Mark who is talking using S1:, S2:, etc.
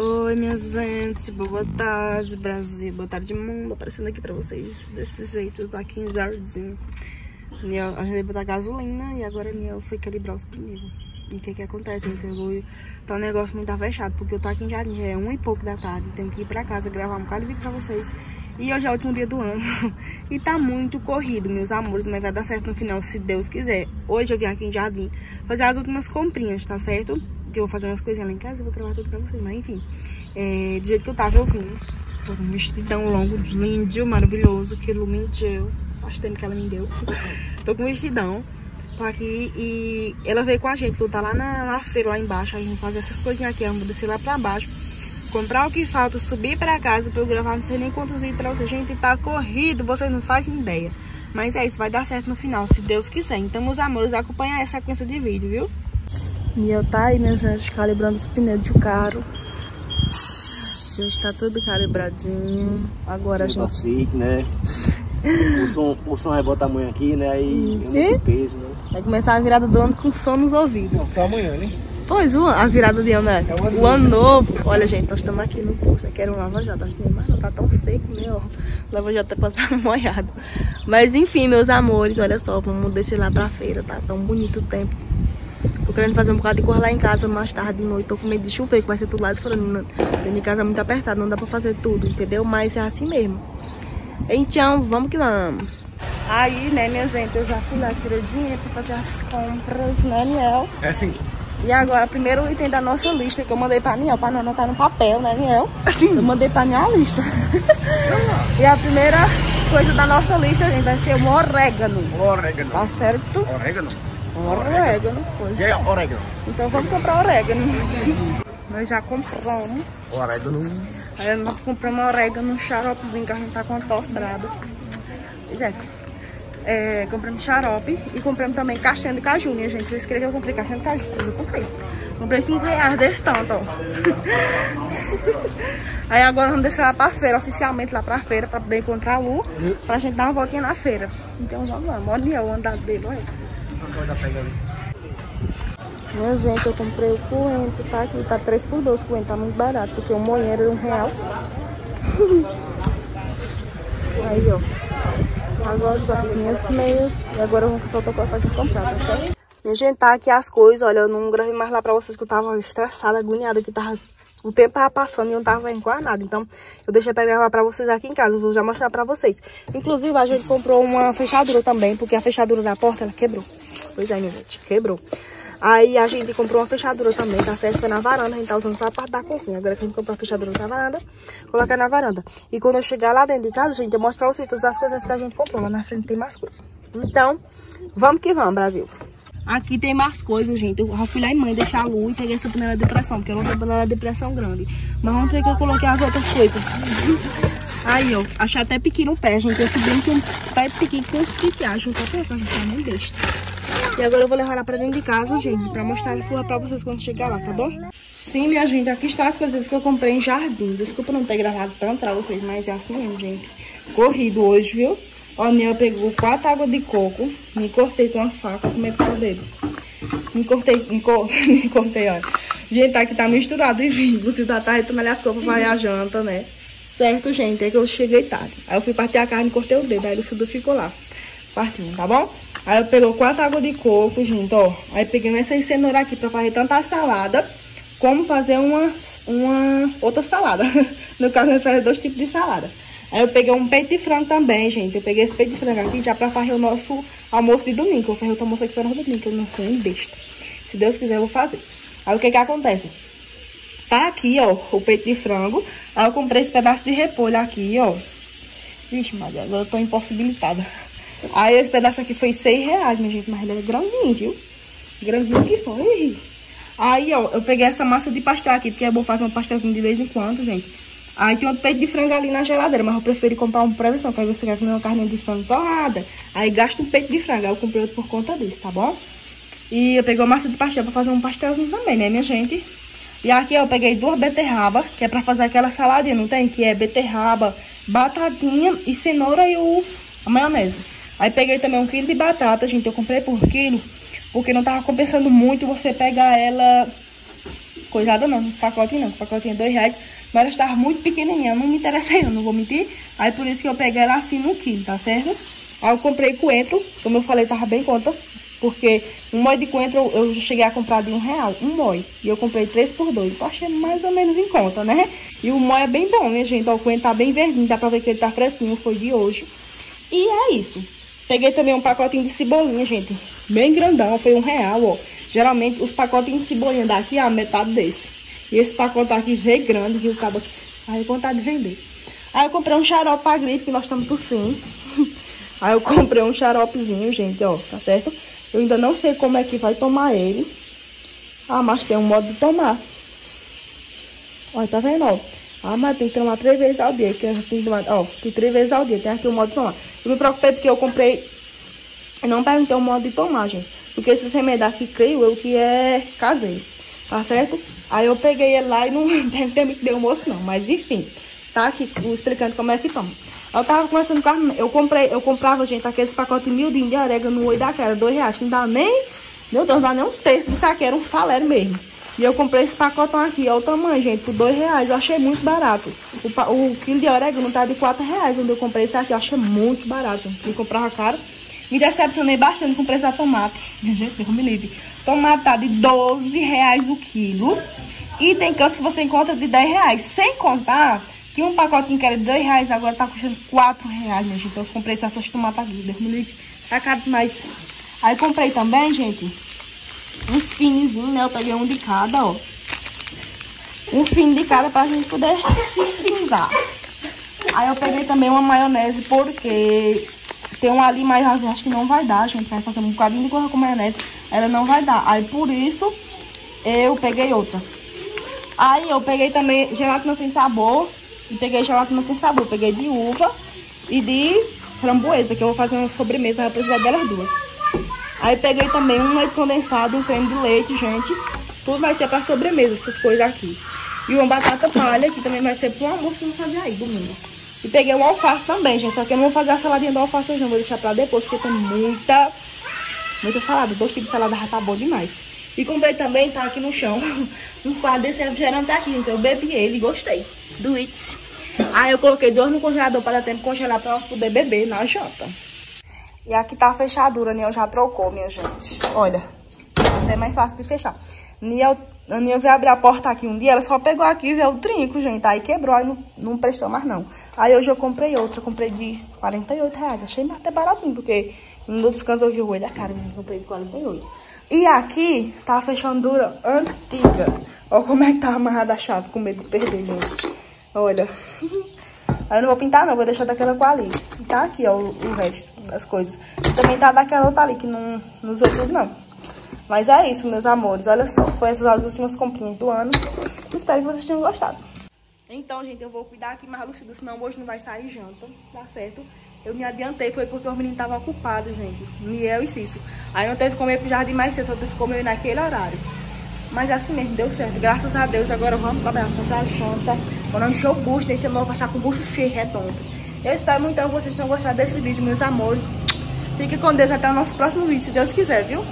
S1: Oi, minha gente, boa tarde, Brasil, boa tarde, mundo, aparecendo aqui pra vocês desse jeito, eu aqui em Jardim. Niel, a gente botar gasolina e agora a Niel foi calibrar os pneus. E o que que acontece, gente? Eu vou... Tá um negócio muito fechado, porque eu tô aqui em Jardim, já é um e pouco da tarde, tenho que ir pra casa gravar um bocado de vídeo pra vocês. E hoje é o último dia do ano. e tá muito corrido, meus amores, mas vai dar certo no final, se Deus quiser. Hoje eu vim aqui em Jardim fazer as últimas comprinhas, tá certo? Que eu vou fazer umas coisinhas lá em casa, eu vou gravar tudo pra vocês. Mas enfim, é, do jeito que eu tava, eu vim. Tô com um vestidão longo, lindo, maravilhoso, que Lu me deu. Faz tempo que ela me deu. Tô com um vestidão. Tô aqui e ela veio com a gente, tu tá lá na, na feira, lá embaixo. A gente fazer essas coisinhas aqui, vamos descer lá pra baixo. Comprar o que falta, subir pra casa pra eu gravar não sei nem quantos vídeos pra vocês. Gente, tá corrido, vocês não fazem ideia. Mas é isso, vai dar certo no final, se Deus quiser. Então, meus amores, acompanha essa sequência de vídeo, viu? E eu tá aí, minha gente, calibrando os pneus de carro. Gente, tá tudo calibradinho. Agora a gente...
S2: Fique, né? o, som, o som vai botar amanhã aqui, né? Aí
S1: Sim. peso, né? Vai começar a virada do ano com som nos ouvidos.
S2: Não, só amanhã, né?
S1: Pois, a virada de ano, né? É o ano, ano novo. Olha, gente, nós estamos aqui no posto. Aqui era um lava-jato. Acho que mas não tá tão seco, né? O lava-jato tá passando molhado. Mas enfim, meus amores, olha só. Vamos descer lá pra feira, tá? Tão bonito o tempo. Tô querendo fazer um bocado de cor lá em casa mais tarde de noite. Tô com medo de chover, que vai ser tudo lá de fora. Dentro de casa é muito apertado, não dá pra fazer tudo, entendeu? Mas é assim mesmo. Então, vamos que vamos. Aí, né, minha gente, eu já fui lá tirar dinheiro pra fazer as compras, né, Niel?
S2: É sim.
S1: E agora, primeiro item da nossa lista que eu mandei pra Niel, pra não anotar no papel, né, Niel? Sim. Eu mandei pra Niel a lista. e a primeira coisa da nossa lista, gente, vai ser o orégano.
S2: Orégano.
S1: Tá certo?
S2: Orégano.
S1: Orégano.
S2: Pois. É, orégano.
S1: Então vamos comprar orégano. Nós já compramos.
S2: Orégano.
S1: Aí nós compramos orégano, um xaropezinho que a gente tá com a tosse braba. Pois é. É, compramos xarope e compramos também castanha de caju, minha gente. Vocês querem que eu comprei castanha de caju? Eu comprei. Comprei 5 reais desse tanto, ó. Aí agora vamos descer lá pra feira, oficialmente lá pra feira, pra poder encontrar a Lu, pra gente dar uma voltinha na feira. Então vamos lá, olha o andar dele, olha. Minha gente, eu comprei o coentro, tá aqui, tá 3 por 12, o coentro tá muito barato, porque o moinho é um real. Aí, ó. Agora já minhas meias, e agora eu vou soltar pra gente comprar, tá certo? Minha gente, tá aqui as coisas, olha, eu não gravei mais lá pra vocês que eu tava estressada, agoniada, que tava... O tempo tava passando e eu não tava vendo quase nada. Então, eu deixei pra gravar pra vocês aqui em casa. Eu vou já mostrar pra vocês. Inclusive, a gente comprou uma fechadura também, porque a fechadura da porta, ela quebrou. Pois é, minha gente, quebrou. Aí a gente comprou uma fechadura também, tá certo? Foi na varanda, a gente tá usando só a parte da cozinha. Agora que a gente comprou a fechadura na varanda, colocar na varanda. E quando eu chegar lá dentro de casa, gente, eu mostro pra vocês todas as coisas que a gente comprou. Lá na frente tem mais coisas. Então, vamos que vamos, Brasil. Aqui tem mais coisas, gente. Eu fui lá em mãe deixar a luz e peguei essa panela de pressão, porque eu não tenho panela de pressão grande. Mas vamos ver que eu coloquei as outras coisas. Aí, ó, achei até pequeno o pé, gente. Eu subi um pé pequeno com os que acham. Tá a gente tá nem besta. E agora eu vou levar ela pra dentro de casa, gente, pra mostrar a sua pra vocês quando chegar lá, tá bom? Sim, minha gente, aqui estão as coisas que eu comprei em jardim. Desculpa não ter gravado tanto pra vocês, mas é assim mesmo, gente. Corrido hoje, viu? A Nia pegou quatro águas de coco, me cortei com a faca, com o dele. Me cortei, me, cor... me cortei, olha. Gente, aqui tá misturado e vinho. Você tá, tá retomando as copas para a janta, né? Certo, gente? É que eu cheguei tarde. Aí eu fui partir a carne e cortei o dedo. Aí o sudo ficou lá. Partindo, tá bom? Aí eu pegou quatro águas de coco, gente, ó. Aí peguei essas cenouras aqui pra fazer tanta salada, como fazer uma, uma outra salada. no caso, eu fazer dois tipos de salada. Aí eu peguei um peito de frango também, gente. Eu peguei esse peito de frango aqui já pra fazer o nosso almoço de domingo. Eu fazer o almoço aqui para o domingo, eu não sou nem besta. Se Deus quiser, eu vou fazer. Aí o que que acontece? Tá aqui, ó, o peito de frango. Aí eu comprei esse pedaço de repolho aqui, ó. Vixe, Maria, agora eu tô impossibilitada. Aí esse pedaço aqui foi 6 reais, minha gente. Mas ele é grandinho, viu? Grandinho que são. Aí, ó, eu peguei essa massa de pastel aqui, porque é bom fazer um pastelzinho de vez em quando, gente. Aí tem outro peito de frango ali na geladeira, mas eu preferi comprar um prevenção, que aí você quer comer uma carne de frango torrada. Aí gasta um peito de frango, aí eu comprei outro por conta disso, tá bom? E eu peguei uma massa de pastel pra fazer um pastelzinho também, né, minha gente? E aqui eu peguei duas beterrabas, que é pra fazer aquela saladinha, não tem? Que é beterraba, batatinha e cenoura e o, a maionese. Aí peguei também um quilo de batata, gente, eu comprei por quilo, porque não tava compensando muito você pegar ela coisada não, pacotinhos não, pacotinho é dois reais. Mas ela estava muito pequenininha, não me interessei não, não vou mentir. Aí por isso que eu peguei ela assim no quilo, tá certo? Aí eu comprei coentro, como eu falei, tava bem conta. Porque um mói de coentro eu cheguei a comprar de um real, um mói. E eu comprei três por dois. Então achei mais ou menos em conta, né? E o mói é bem bom, minha gente. Ó, o coentro tá bem verdinho, dá pra ver que ele tá fresquinho, foi de hoje. E é isso. Peguei também um pacotinho de cebolinha, gente. Bem grandão, foi um real, ó. Geralmente os pacotinhos de cebolinha daqui, a metade desse. E esse pacote aqui veio grande, viu? Acaba... Aí vontade de vender. Aí eu comprei um xarope pra gripe, que nós estamos tossindo. Aí eu comprei um xaropezinho, gente, ó, tá certo? Eu ainda não sei como é que vai tomar ele. Ah, mas tem um modo de tomar. Olha, tá vendo, ó? Ah, mas tem que tomar três vezes ao dia. Que tem que tomar, ó, três vezes ao dia. Tem aqui o modo de tomar. Eu me preocupei porque eu comprei... Eu não perguntei o modo de tomar, gente. Porque esse remédio aqui, creio eu, que é caseiro. Tá certo? Aí eu peguei ele lá e não deve ter me deu moço, não. Mas, enfim. Tá aqui explicando como é que toma. Eu tava conversando com a Eu comprei, eu comprava, gente, aqueles pacotes miudinhos de orégano no olho da cara, dois reais. Não dá nem, meu Deus, não dá nem um terço disso aqui, era um salário mesmo. E eu comprei esse pacotão aqui, olha o tamanho, gente, por dois reais. Eu achei muito barato. O, o quilo de orégano tá de quatro reais, onde eu comprei esse aqui. Eu achei muito barato, gente. Comprava caro. Me decepcionei bastante com o preço da tomate. Gente, Deus me livre. Tomate tá de 12 reais o quilo. E tem cantos que você encontra de 10 reais. Sem contar que um pacotinho que era de 2 reais, agora tá custando 4 reais, gente. Então eu comprei essas tomatas aqui, Deus me livre. Tá caro demais. Aí comprei também, gente, uns fininhos, né? Eu peguei um de cada, ó. Um fino de cada pra gente poder se frisar. Aí eu peguei também uma maionese, porque tem um ali, mas acho que não vai dar, gente. Vai fazer um bocadinho de coisa com maionese. Ela não vai dar. Aí por isso, eu peguei outra. Aí eu peguei também gelatina sem sabor. E peguei gelatina com sabor. Peguei de uva e de framboesa, que eu vou fazer uma sobremesa, vai precisar delas duas. Aí peguei também um leite condensado, um creme de leite, gente. Tudo vai ser para sobremesa, essas coisas aqui. E uma batata palha, que também vai ser para o almoço que eu vou fazer aí, domingo. E peguei um alface também, gente. Só que eu não vou fazer a saladinha do alface hoje, não. Vou deixar para depois, porque tem muita... Muita salada. Dois tipos de salada já tá bom demais. E comprei também, tá aqui no chão, um quadro desse refrigerante aqui, então eu bebi ele e gostei do It. Aí eu coloquei dois no congelador para dar tempo de congelar para poder beber na janta. E aqui tá a fechadura, a Niel já trocou, minha gente. Olha, até mais fácil de fechar. Niel, a Niel veio abrir a porta aqui um dia, ela só pegou aqui e veio o trinco, gente. Aí quebrou, aí não, não prestou mais não. Aí hoje eu comprei outra, comprei de 48 reais. Achei até baratinho, porque em outros cantos eu vi o olho da cara, eu comprei de 48. E aqui tá a fechadura antiga. Olha como é que tá amarrada a chave, com medo de perder, gente. Olha. Aí eu não vou pintar não, vou deixar daquela com ali. E tá aqui, ó, o, o, resto das coisas. Também tá daquela outra ali, que não, não usou tudo não. Mas é isso, meus amores. Olha só, foi essas as últimas comprinhas do ano. Espero que vocês tenham gostado. Então, gente, eu vou cuidar aqui mais lucido, senão hoje não vai sair janta, tá certo? Eu me adiantei, foi porque os meninos estavam ocupados, gente. Miel e Cício. Aí não teve que comer pro jardim mais cedo, só teve que comer naquele horário. Mas assim mesmo, deu certo. Graças a Deus, agora vamos trabalhar, fazer a janta. Quando encher o bucho, deixa eu passar com o bucho cheio, redondo. Eu espero muito que vocês tenham gostado desse vídeo, meus amores. Fique com Deus até o nosso próximo vídeo, se Deus quiser, viu?